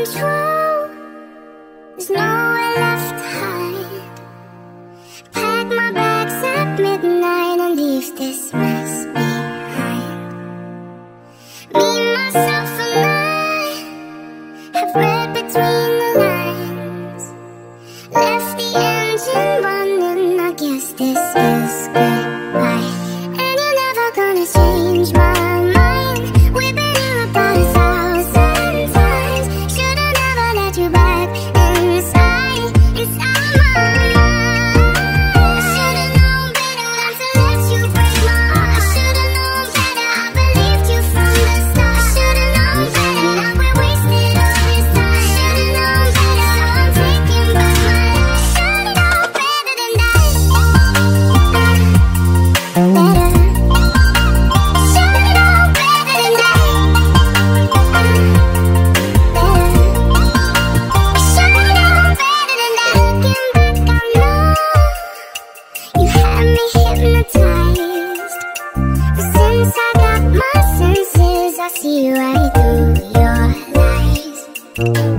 There's nowhere left to hide. Pack my bags at midnight And leave this mess behind. Me, myself and I Have read see right through your lies.